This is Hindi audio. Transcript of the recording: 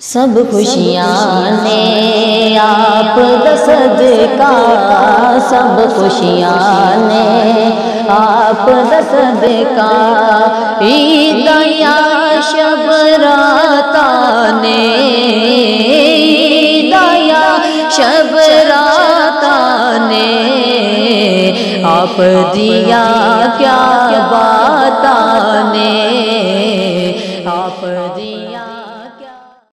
सब खुशियाँ ने आप दसद का सब खुशियाँ ने आप दसद का ईदया शबराता ने ईदया शबराता ने आप दिया क्या बाता ने आप